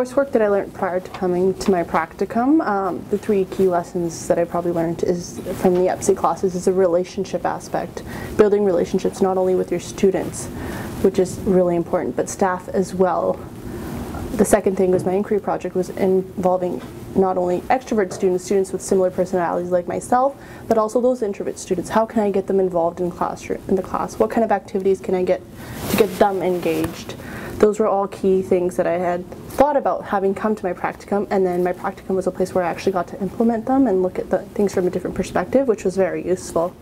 coursework that I learned prior to coming to my practicum, um, the three key lessons that I probably learned is from the EPSE classes is a relationship aspect, building relationships not only with your students, which is really important, but staff as well. The second thing was my inquiry project was involving not only extrovert students, students with similar personalities like myself, but also those introvert students. How can I get them involved in classroom in the class? What kind of activities can I get to get them engaged? Those were all key things that I had thought about having come to my practicum, and then my practicum was a place where I actually got to implement them and look at the things from a different perspective, which was very useful.